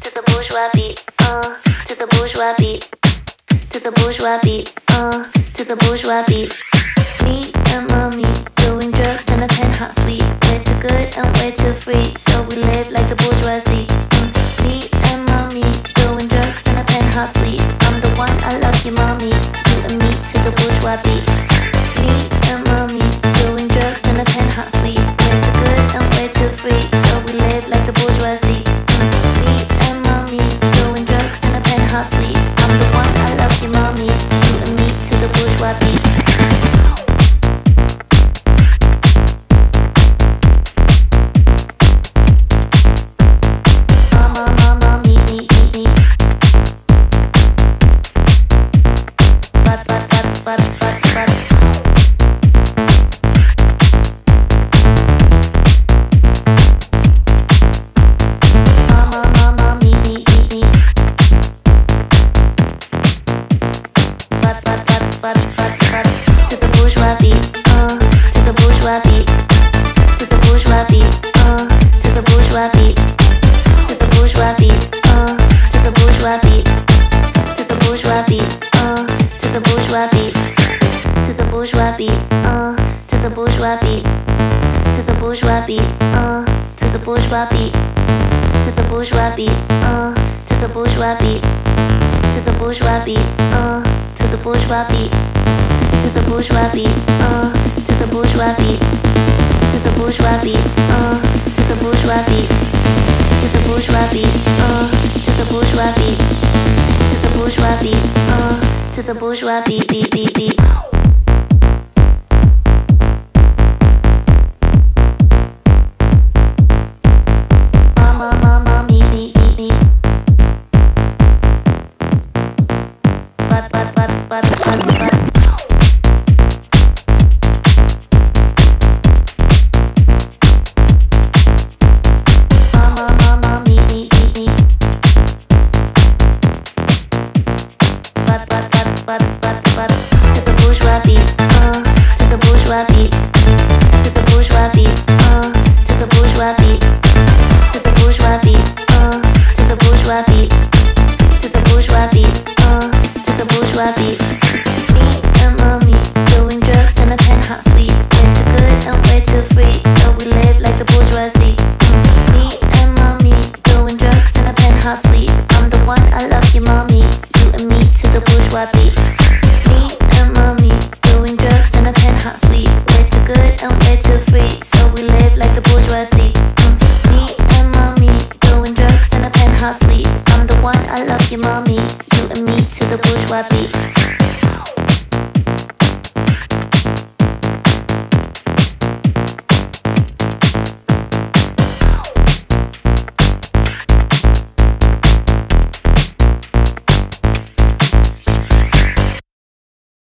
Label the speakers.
Speaker 1: to the bourgeois beat, uh, to the bourgeois beat, to the bourgeois beat, uh, to the bourgeois beat. Me and mommy doing drugs in a penthouse suite. We're too good and we're too free, so we live like the bourgeoisie. Bourgeois beat, uh, to the bourgeois beat, bourgeois beat, uh, to the bourgeois beat to the bourgeois beat, uh, to the bourgeois beat, to the bourgeois beat, uh, to the bourgeois beat, to the bourgeois beat, uh, to the bourgeois beat, to the bourgeois beat, uh, to the bourgeois beat, to the bourgeois beat, uh, to the bourgeois beat, to the bourgeois beat, uh, to the bourgeois beat, to the bourgeois beat, uh, to the bourgeois beat, beat, uh, beat beat, bourgeois uh, to the bourgeois beat, to the bourgeois beat, uh, to the bourgeois beat, to the bourgeois beat, uh, to the bourgeois beat, to the bourgeois beat, to the bourgeois beat. Me and mommy doing drugs in a penthouse suite. We're too good and we're too free, so we live like the bourgeoisie. Me and mommy doing drugs in a penthouse suite. I'm the one I love you, mommy. You and me to the bourgeois beat. free, so we live like the bourgeoisie. Me and mommy doing drugs in a penthouse suite. I'm the one I love you, mommy. You and me to the bourgeois beat.